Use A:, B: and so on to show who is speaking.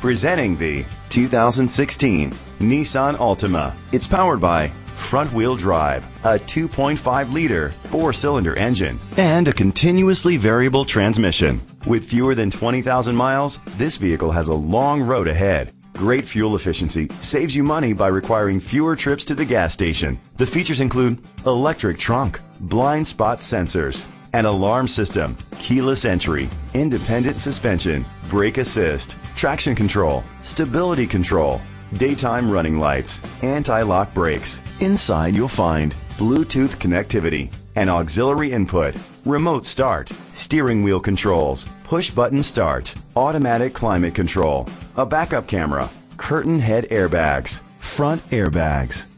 A: Presenting the 2016 Nissan Altima. It's powered by front wheel drive, a 2.5 liter four cylinder engine, and a continuously variable transmission. With fewer than 20,000 miles, this vehicle has a long road ahead. Great fuel efficiency saves you money by requiring fewer trips to the gas station. The features include electric trunk, blind spot sensors, an alarm system, keyless entry, independent suspension, brake assist, traction control, stability control, daytime running lights, anti-lock brakes. Inside you'll find Bluetooth connectivity, an auxiliary input, remote start, steering wheel controls, push button start, automatic climate control, a backup camera, curtain head airbags, front airbags,